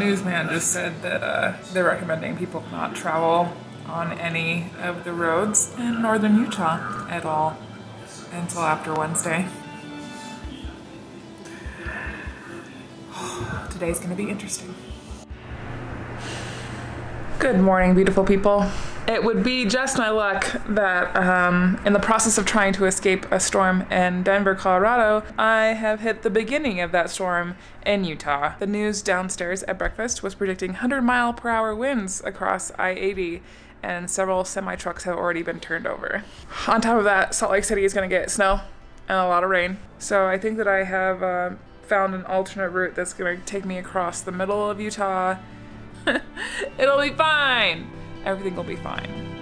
Newsman just said that uh, they're recommending people not travel on any of the roads in northern Utah at all until after Wednesday. Today's gonna be interesting. Good morning, beautiful people. It would be just my luck that um, in the process of trying to escape a storm in Denver, Colorado, I have hit the beginning of that storm in Utah. The news downstairs at breakfast was predicting 100 mile per hour winds across I 80 and several semi trucks have already been turned over. On top of that, Salt Lake City is going to get snow and a lot of rain. So I think that I have uh, found an alternate route that's going to take me across the middle of Utah It'll be fine. Everything will be fine.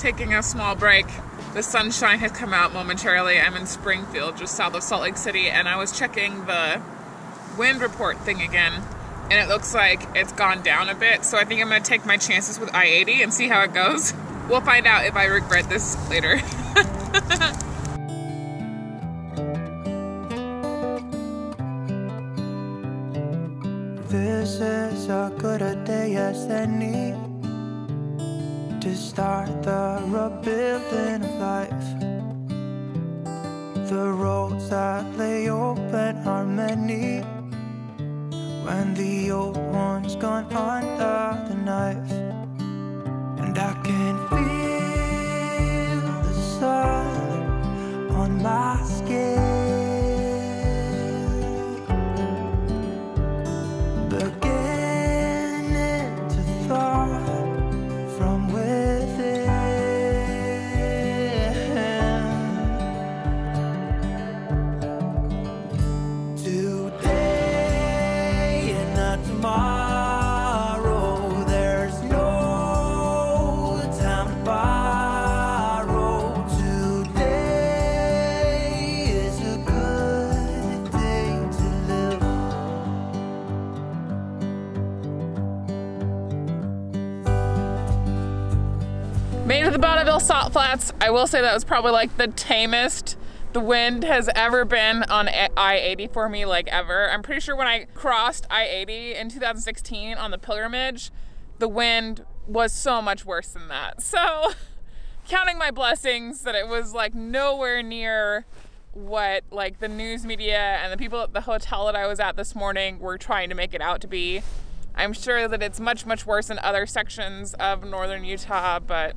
Taking a small break. The sunshine has come out momentarily. I'm in Springfield, just south of Salt Lake City, and I was checking the wind report thing again, and it looks like it's gone down a bit. So I think I'm gonna take my chances with I-80 and see how it goes. We'll find out if I regret this later. this is a good a day as any start the rebuilding of life. The roads that lay open are many when the old one's gone under the knife. Salt Flats. I will say that was probably like the tamest the wind has ever been on I-80 for me like ever. I'm pretty sure when I crossed I-80 in 2016 on the pilgrimage, the wind was so much worse than that. So counting my blessings that it was like nowhere near what like the news media and the people at the hotel that I was at this morning were trying to make it out to be. I'm sure that it's much, much worse in other sections of northern Utah, but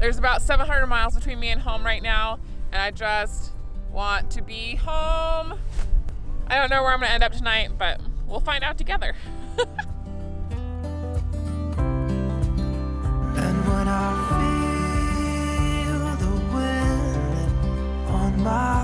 there's about 700 miles between me and home right now, and I just want to be home. I don't know where I'm gonna end up tonight, but we'll find out together. and when I feel the wind on my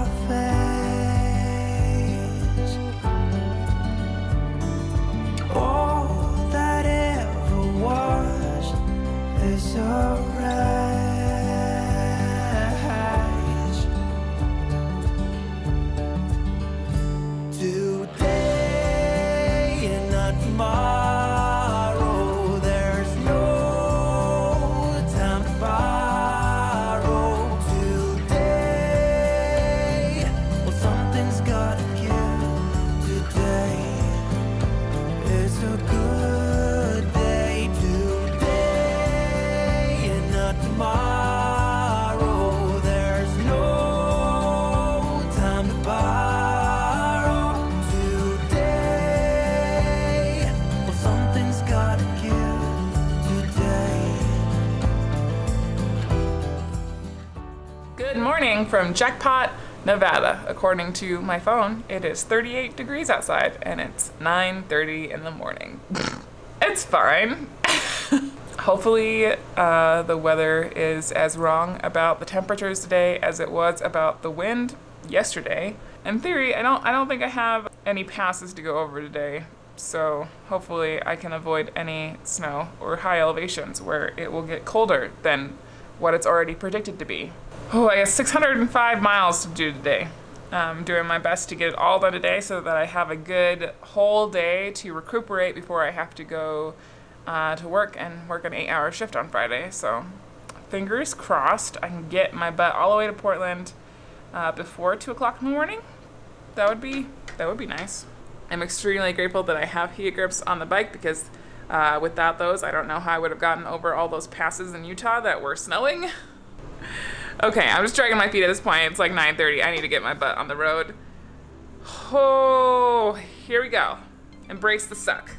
Morning from Jackpot, Nevada. According to my phone, it is 38 degrees outside and it's 9.30 in the morning. it's fine. Hopefully uh, the weather is as wrong about the temperatures today as it was about the wind yesterday. In theory, I don't I don't think I have any passes to go over today. So hopefully I can avoid any snow or high elevations where it will get colder than what it's already predicted to be. Oh, I have 605 miles to do today. I'm doing my best to get it all done today so that I have a good whole day to recuperate before I have to go uh, to work and work an eight hour shift on Friday. So fingers crossed I can get my butt all the way to Portland uh, before two o'clock in the morning. That would be that would be nice. I'm extremely grateful that I have heat grips on the bike because uh, without those, I don't know how I would have gotten over all those passes in Utah that were snowing. okay, I'm just dragging my feet at this point. It's like 9:30. I need to get my butt on the road. Oh, here we go. Embrace the suck.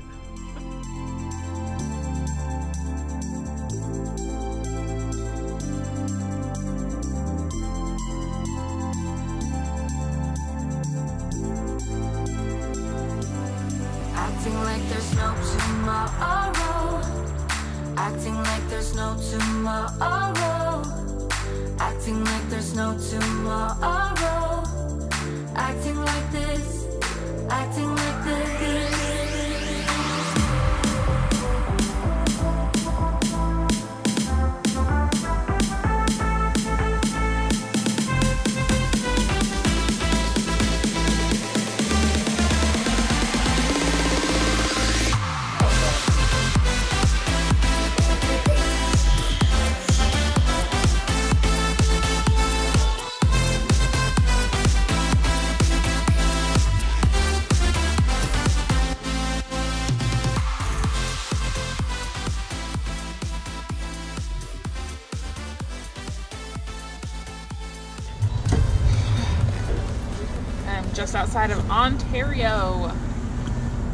Outside of Ontario,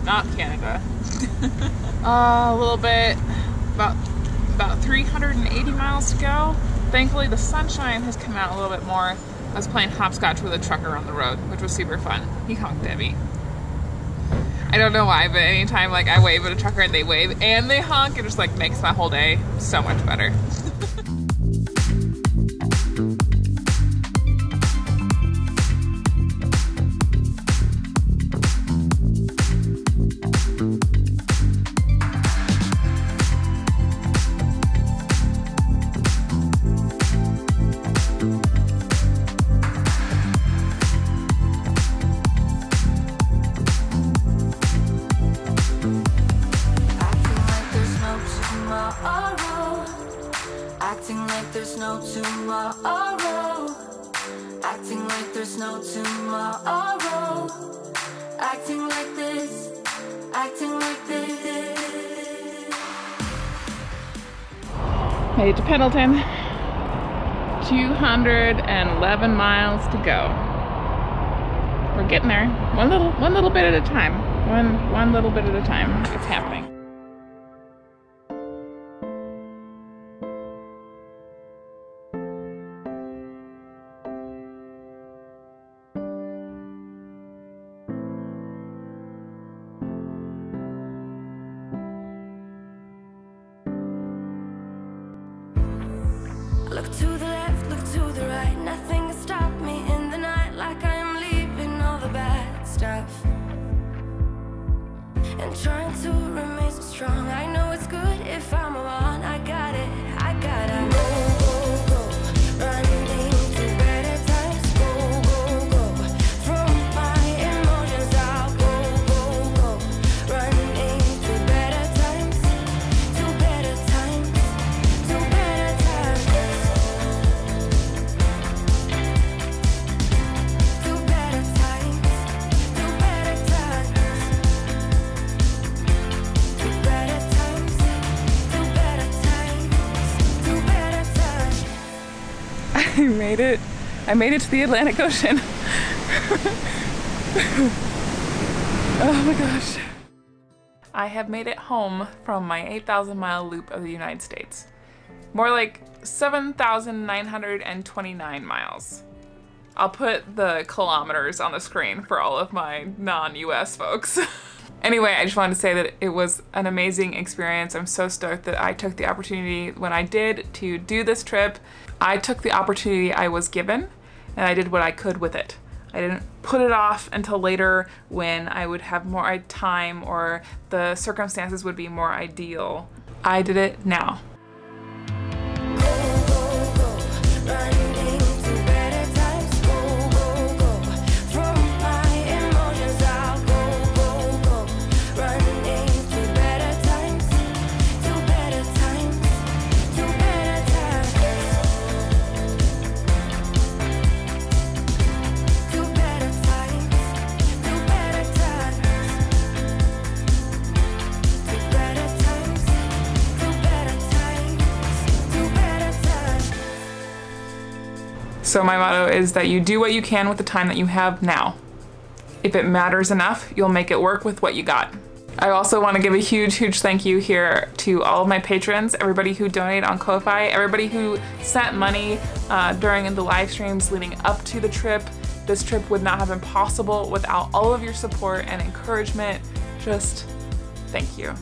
not Canada. uh, a little bit, about about 380 miles to go. Thankfully, the sunshine has come out a little bit more. I was playing hopscotch with a trucker on the road, which was super fun. He honked at me. I don't know why, but anytime like I wave at a trucker and they wave and they honk, it just like makes my whole day so much better. Acting like there's no tomorrow. Acting like there's no tomorrow. Acting like this. Acting like this. Made to Pendleton. 211 miles to go. We're getting there. One little one little bit at a time. One one little bit at a time. It's happening. Trying to remain so strong. I know it's good if I'm alone. Made it. I made it to the Atlantic Ocean. oh my gosh. I have made it home from my 8,000 mile loop of the United States. More like 7,929 miles. I'll put the kilometers on the screen for all of my non-US folks. anyway, I just wanted to say that it was an amazing experience. I'm so stoked that I took the opportunity when I did to do this trip. I took the opportunity I was given and I did what I could with it. I didn't put it off until later when I would have more time or the circumstances would be more ideal. I did it now. Running to So my motto is that you do what you can with the time that you have now. If it matters enough, you'll make it work with what you got. I also want to give a huge, huge thank you here to all of my patrons, everybody who donated on Ko-Fi, everybody who sent money uh, during the live streams leading up to the trip. This trip would not have been possible without all of your support and encouragement. Just thank you.